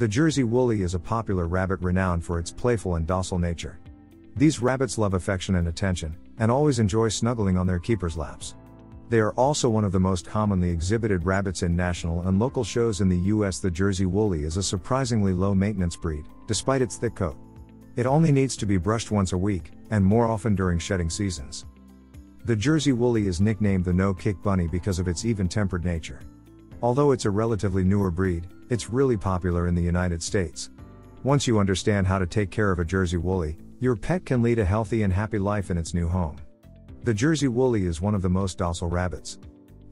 The Jersey Wooly is a popular rabbit renowned for its playful and docile nature. These rabbits love affection and attention, and always enjoy snuggling on their keeper's laps. They are also one of the most commonly exhibited rabbits in national and local shows in the US. The Jersey Wooly is a surprisingly low maintenance breed, despite its thick coat. It only needs to be brushed once a week, and more often during shedding seasons. The Jersey Wooly is nicknamed the no kick bunny because of its even tempered nature. Although it's a relatively newer breed, it's really popular in the United States. Once you understand how to take care of a Jersey Wooly, your pet can lead a healthy and happy life in its new home. The Jersey Wooly is one of the most docile rabbits.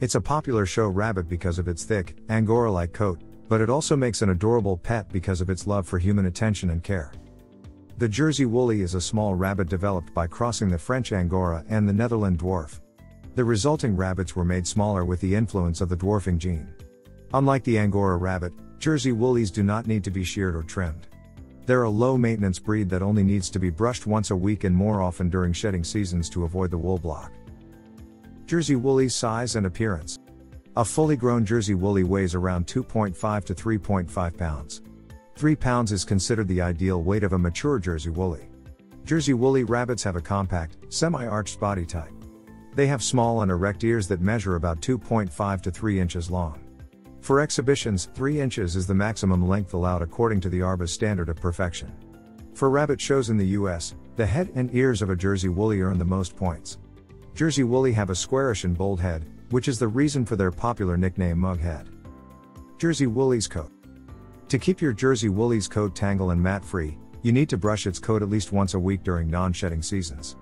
It's a popular show rabbit because of its thick, Angora like coat, but it also makes an adorable pet because of its love for human attention and care. The Jersey Wooly is a small rabbit developed by crossing the French Angora and the Netherland Dwarf. The resulting rabbits were made smaller with the influence of the dwarfing gene. Unlike the Angora rabbit, Jersey Woolys do not need to be sheared or trimmed. They're a low maintenance breed that only needs to be brushed once a week and more often during shedding seasons to avoid the wool block. Jersey Wooly's size and appearance. A fully grown Jersey Wooly weighs around 2.5 to 3.5 pounds. 3 pounds is considered the ideal weight of a mature Jersey Wooly. Jersey Wooly rabbits have a compact, semi arched body type. They have small and erect ears that measure about 2.5 to 3 inches long. For exhibitions, 3 inches is the maximum length allowed according to the ARBA standard of perfection. For rabbit shows in the US, the head and ears of a Jersey Wooly earn the most points. Jersey Wooly have a squarish and bold head, which is the reason for their popular nickname Mughead. Jersey Wooly's coat. To keep your Jersey Wooly's coat tangle and mat free, you need to brush its coat at least once a week during non shedding seasons.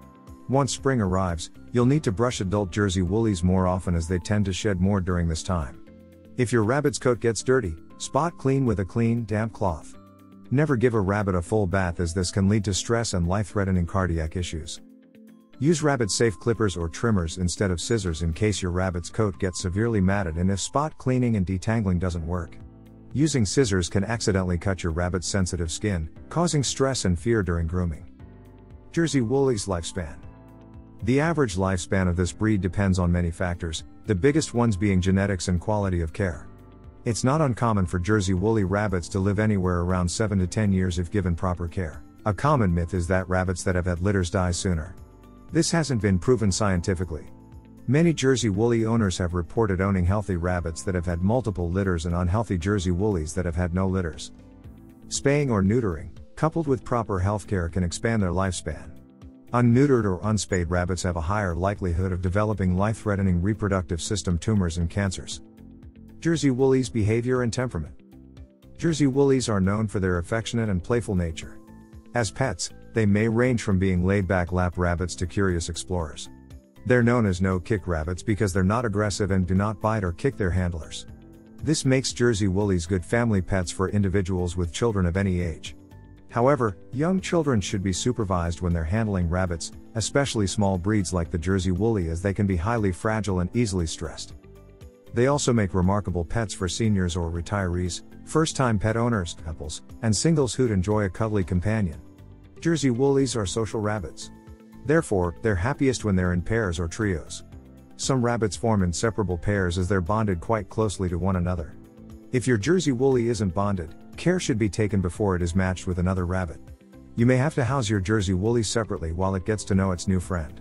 Once spring arrives, you'll need to brush adult Jersey Woolys more often as they tend to shed more during this time. If your rabbit's coat gets dirty, spot clean with a clean, damp cloth. Never give a rabbit a full bath as this can lead to stress and life threatening cardiac issues. Use rabbit safe clippers or trimmers instead of scissors in case your rabbit's coat gets severely matted and if spot cleaning and detangling doesn't work. Using scissors can accidentally cut your rabbit's sensitive skin, causing stress and fear during grooming. Jersey Wooly's lifespan. The average lifespan of this breed depends on many factors, the biggest ones being genetics and quality of care. It's not uncommon for Jersey Wooly rabbits to live anywhere around 7 to 10 years if given proper care. A common myth is that rabbits that have had litters die sooner. This hasn't been proven scientifically. Many Jersey Wooly owners have reported owning healthy rabbits that have had multiple litters and unhealthy Jersey Woolys that have had no litters. Spaying or neutering, coupled with proper health care, can expand their lifespan. Unneutered or unspayed rabbits have a higher likelihood of developing life threatening reproductive system tumors and cancers. Jersey Woolys behavior and temperament. Jersey Woolys are known for their affectionate and playful nature. As pets, they may range from being laid back lap rabbits to curious explorers. They're known as no kick rabbits because they're not aggressive and do not bite or kick their handlers. This makes Jersey Woolys good family pets for individuals with children of any age. However, young children should be supervised when they're handling rabbits, especially small breeds like the Jersey Wooly as they can be highly fragile and easily stressed. They also make remarkable pets for seniors or retirees, first time pet owners, couples, and singles who'd enjoy a cuddly companion. Jersey Woolys are social rabbits. Therefore, they're happiest when they're in pairs or trios. Some rabbits form inseparable pairs as they're bonded quite closely to one another. If your Jersey Wooly isn't bonded, Care should be taken before it is matched with another rabbit. You may have to house your Jersey Wooly separately while it gets to know its new friend.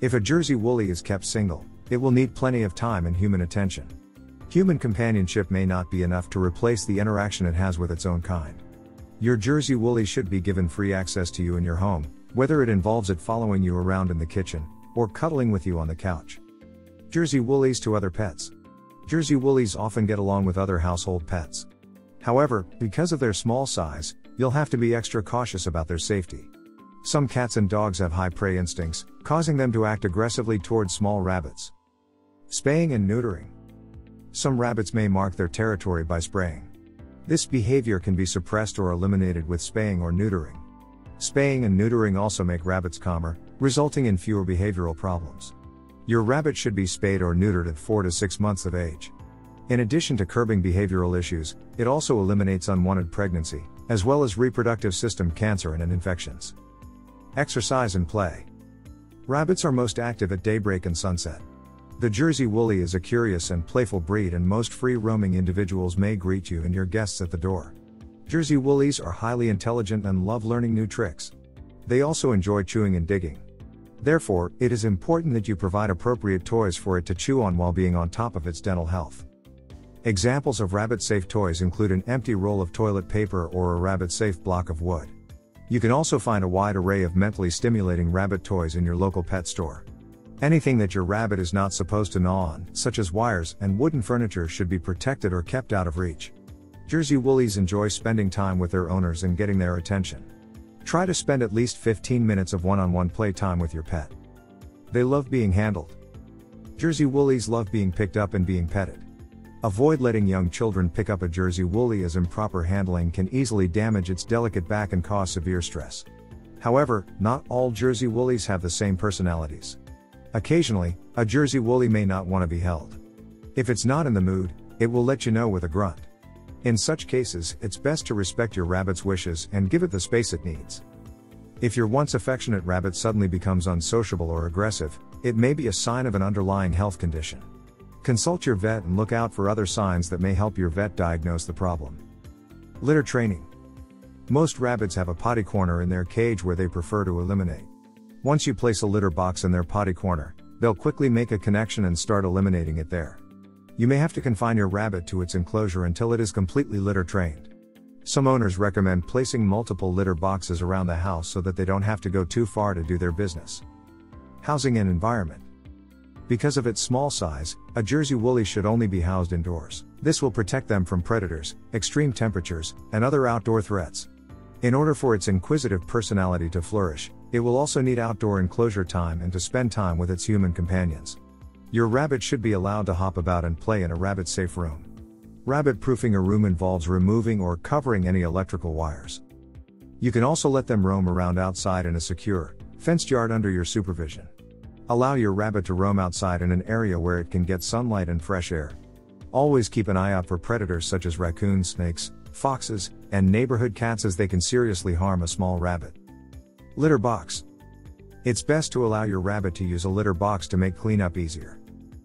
If a Jersey Wooly is kept single, it will need plenty of time and human attention. Human companionship may not be enough to replace the interaction it has with its own kind. Your Jersey Wooly should be given free access to you in your home, whether it involves it following you around in the kitchen, or cuddling with you on the couch. Jersey Woolys to other pets. Jersey Woolys often get along with other household pets. However, because of their small size, you'll have to be extra cautious about their safety. Some cats and dogs have high prey instincts, causing them to act aggressively towards small rabbits. Spaying and neutering. Some rabbits may mark their territory by spraying. This behavior can be suppressed or eliminated with spaying or neutering. Spaying and neutering also make rabbits calmer, resulting in fewer behavioral problems. Your rabbit should be spayed or neutered at 4 to 6 months of age. In addition to curbing behavioral issues, it also eliminates unwanted pregnancy, as well as reproductive system cancer and infections. Exercise and play. Rabbits are most active at daybreak and sunset. The Jersey Wooly is a curious and playful breed, and most free roaming individuals may greet you and your guests at the door. Jersey Woolys are highly intelligent and love learning new tricks. They also enjoy chewing and digging. Therefore, it is important that you provide appropriate toys for it to chew on while being on top of its dental health. Examples of rabbit safe toys include an empty roll of toilet paper or a rabbit safe block of wood. You can also find a wide array of mentally stimulating rabbit toys in your local pet store. Anything that your rabbit is not supposed to gnaw on, such as wires and wooden furniture, should be protected or kept out of reach. Jersey Woolys enjoy spending time with their owners and getting their attention. Try to spend at least 15 minutes of one on one playtime with your pet. They love being handled. Jersey Woolys love being picked up and being petted. Avoid letting young children pick up a Jersey Wooly as improper handling can easily damage its delicate back and cause severe stress. However, not all Jersey Woolys have the same personalities. Occasionally, a Jersey Wooly may not want to be held. If it's not in the mood, it will let you know with a grunt. In such cases, it's best to respect your rabbit's wishes and give it the space it needs. If your once affectionate rabbit suddenly becomes unsociable or aggressive, it may be a sign of an underlying health condition. Consult your vet and look out for other signs that may help your vet diagnose the problem. Litter training. Most rabbits have a potty corner in their cage where they prefer to eliminate. Once you place a litter box in their potty corner, they'll quickly make a connection and start eliminating it there. You may have to confine your rabbit to its enclosure until it is completely litter trained. Some owners recommend placing multiple litter boxes around the house so that they don't have to go too far to do their business. Housing and environment. Because of its small size, a Jersey Wooly should only be housed indoors. This will protect them from predators, extreme temperatures, and other outdoor threats. In order for its inquisitive personality to flourish, it will also need outdoor enclosure time and to spend time with its human companions. Your rabbit should be allowed to hop about and play in a rabbit safe room. Rabbit proofing a room involves removing or covering any electrical wires. You can also let them roam around outside in a secure, fenced yard under your supervision. Allow your rabbit to roam outside in an area where it can get sunlight and fresh air. Always keep an eye out for predators such as raccoons, snakes, foxes, and neighborhood cats as they can seriously harm a small rabbit. Litter box. It's best to allow your rabbit to use a litter box to make cleanup easier.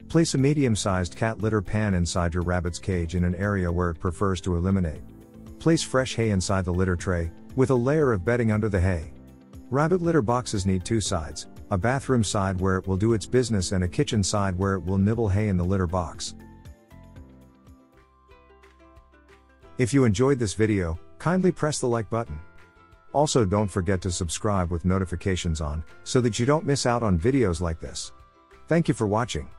Place a medium sized cat litter pan inside your rabbit's cage in an area where it prefers to eliminate. Place fresh hay inside the litter tray, with a layer of bedding under the hay. Rabbit litter boxes need two sides a bathroom side where it will do its business and a kitchen side where it will nibble hay in the litter box. If you enjoyed this video, kindly press the like button. Also don't forget to subscribe with notifications on, so that you don't miss out on videos like this. Thank you for watching.